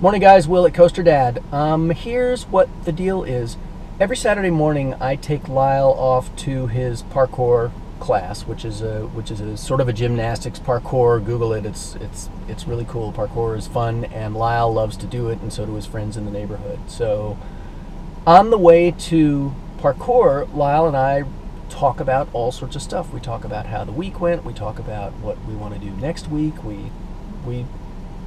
Morning, guys. Will at Coaster Dad. Um, here's what the deal is. Every Saturday morning, I take Lyle off to his parkour class, which is a which is a sort of a gymnastics parkour. Google it. It's it's it's really cool. Parkour is fun, and Lyle loves to do it, and so do his friends in the neighborhood. So, on the way to parkour, Lyle and I talk about all sorts of stuff. We talk about how the week went. We talk about what we want to do next week. We we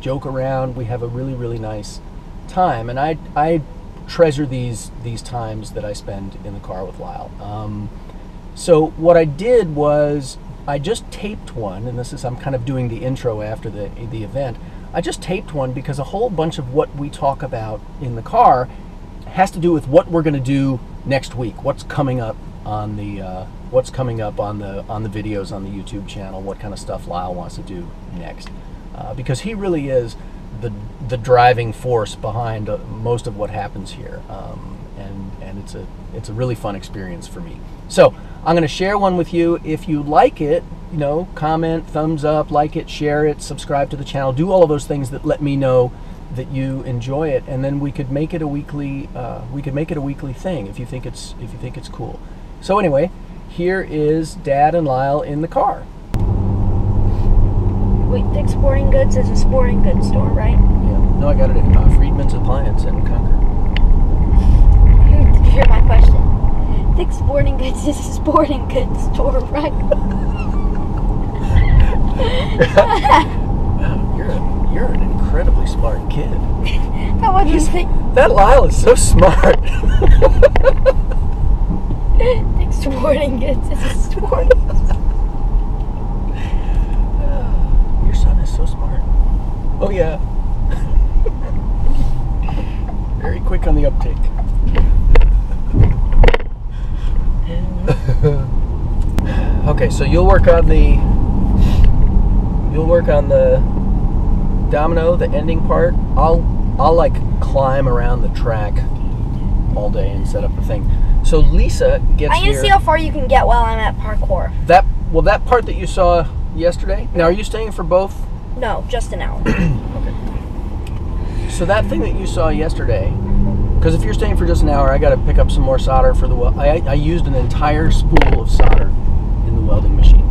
joke around. We have a really really nice time, and I I treasure these these times that I spend in the car with Lyle. Um, so what I did was I just taped one, and this is I'm kind of doing the intro after the the event. I just taped one because a whole bunch of what we talk about in the car has to do with what we're going to do next week. What's coming up on the uh, what's coming up on the on the videos on the YouTube channel. What kind of stuff Lyle wants to do next, uh, because he really is the the driving force behind uh, most of what happens here. Um, and and it's a it's a really fun experience for me. So I'm going to share one with you. If you like it, you know, comment, thumbs up, like it, share it, subscribe to the channel, do all of those things that let me know that you enjoy it, and then we could make it a weekly uh, we could make it a weekly thing if you think it's if you think it's cool. So anyway, here is Dad and Lyle in the car. Wait, Dick's Sporting Goods is a sporting goods store, right? Yeah. No, I got it at uh, Friedman's Appliance in Concord. Did you hear my question? Dick's Sporting Goods is a sporting goods store, right? Wow, you're a, you're an incredibly smart kid. I wasn't think That Lyle is so smart. Dick's Sporting Goods is a store. Your son is so smart. Oh yeah. Very quick on the uptake. Uh, okay, so you'll work on the you'll work on the domino, the ending part. I'll I'll like climb around the track all day and set up the thing. So Lisa gets I'm gonna see how far you can get while I'm at parkour. that well that part that you saw yesterday. Now are you staying for both No, just an hour. Okay. So that thing that you saw yesterday, because if you're staying for just an hour, I got to pick up some more solder for the wel- I, I used an entire spool of solder in the welding machine.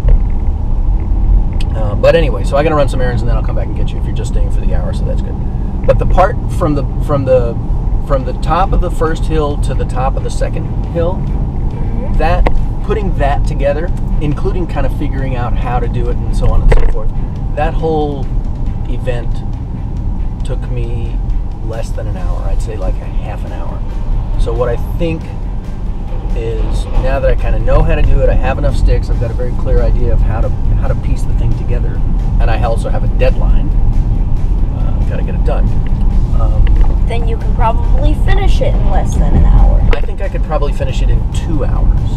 Uh, but anyway, so I got to run some errands and then I'll come back and get you if you're just staying for the hour. So that's good. But the part from the from the from the top of the first hill to the top of the second hill, that putting that together, including kind of figuring out how to do it and so on and so forth, that whole event took me less than an hour. I'd say like a half an hour. So what I think is now that I kind of know how to do it, I have enough sticks. I've got a very clear idea of how to how to piece the thing together, and I also have a deadline. Uh, I've got to get it done. Um, then you can probably finish it in less than an hour. I think I could probably finish it in two hours.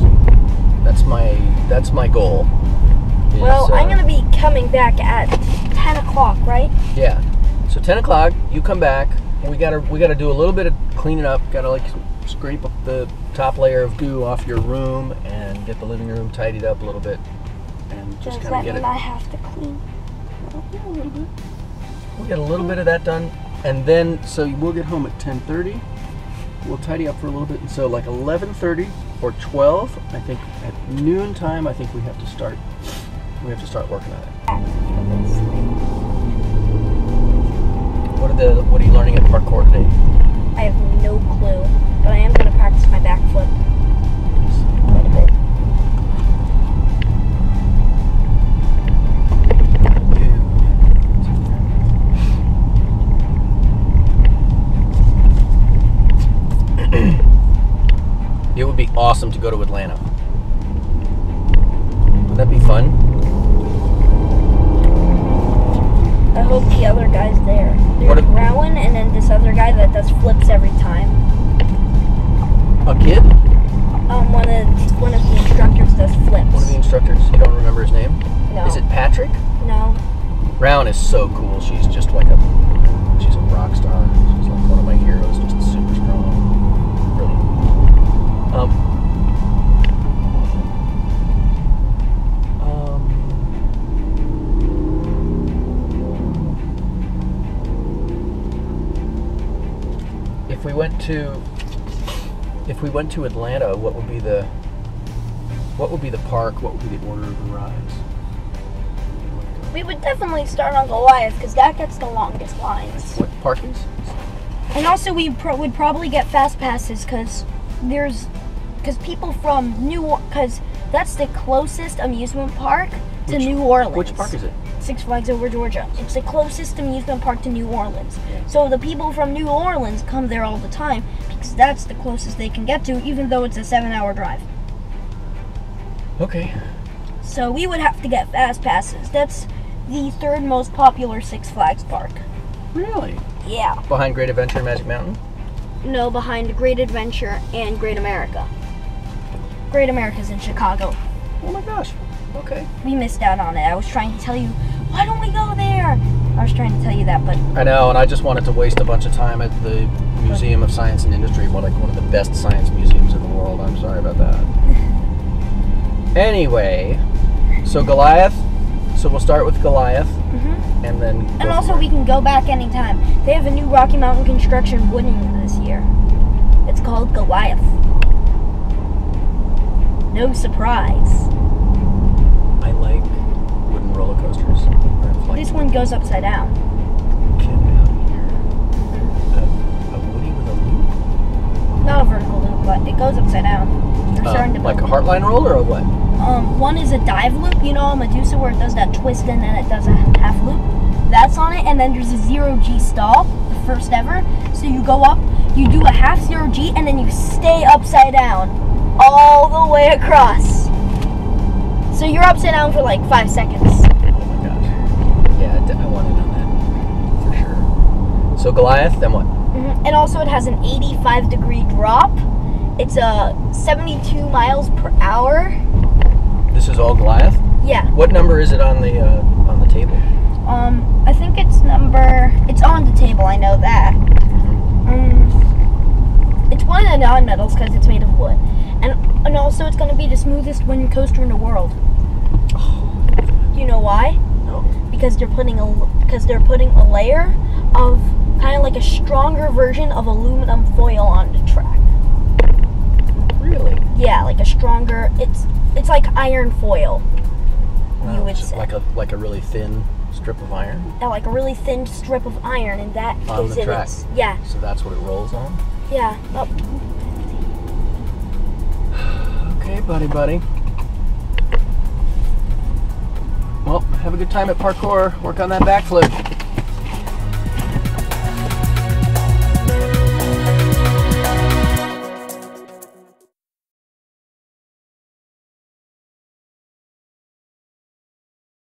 That's my that's my goal. Is, Well, I'm uh, gonna be coming back at 10 o'clock, right? Yeah. So ten o'clock, you come back. and We gotta we gotta do a little bit of cleaning up. Gotta like scrape up the top layer of goo off your room and get the living room tidied up a little bit, and just kind of get it. I have to clean? A little bit. We'll get a little bit of that done, and then so we'll get home at ten thirty. We'll tidy up for a little bit, and so like eleven thirty or twelve, I think at noon time, I think we have to start. We have to start working on it. What are the What are you learning at parkour today? I have no clue, but I am gonna practice my backflip quite. It would be awesome to go to Atlanta. Would that be fun? I hope the other guy's there. There's Rowan and then this other guy that does flips every time. A kid? Um, one of one of the instructors does flips. One of the instructors? You don't remember his name? no, Is it Patrick? no. Rowan is so cool. To if we went to Atlanta, what would be the what would be the park? What would be the order of the rides? We would definitely start on Goliath because that gets the longest lines. What parkings? And also, we pro- would probably get fast passes because there's because people from New because that's the closest amusement park to Which- New Orleans. Which park is it? Six Flags Over Georgia. It's the closest amusement park to New Orleans. Yeah. So the people from New Orleans come there all the time because that's the closest they can get to, even though it's a seven-hour drive. Okay. So we would have to get fast passes. That's the third most popular Six Flags park. Really? Yeah. Behind Great Adventure and Magic Mountain? No, behind Great Adventure and Great America. Great America's in Chicago. Oh my gosh. Okay. We missed out on it. I was trying to tell you, why don't we go there? I was trying to tell you that, but I know, and I just wanted to waste a bunch of time at the Museum of Science and Industry, one like one of the best science museums in the world. I'm sorry about that. Anyway, so Goliath. So we'll start with Goliath, Mhm. and then. and also we can go back anytime. They have a new Rocky Mountain construction wooden this year. It's called Goliath. No surprise. Goes upside down. Get out of here. A, a Woody with a loop? Not a vertical loop, but it goes upside down. They're Uh, starting to like a. Heartline roller or what? Um, one is a dive loop, you know, Medusa where it does that twist and then it does a half loop. That's on it, and then there's a zero G stall, the first ever. So you go up, you do a half zero G, and then you stay upside down all the way across. So you're upside down for like five seconds. Oh. Yeah, I want in on that. For sure. So Goliath, then what? Mhm. And also, it has an 85 degree drop. It's a 72 miles per hour. This is all Goliath? Yeah. What number is it on the uh, on the table? Um, I think it's number. It's on the table. I know that. Um, it's one of the non-metals because it's made of wood, and and also it's going to be the smoothest wooden coaster in the world. Do you know why? Because they're putting a because they're putting a layer of kind of like a stronger version of aluminum foil on the track. Really? Yeah, like a stronger. It's it's like iron foil. You would say. like a like a really thin strip of iron. Uh, like a really thin strip of iron, and that On gives the it track. its yeah So that's what it rolls on. yeah. Oh, Okay, buddy, buddy. Have a good time at parkour. Work on that backflip.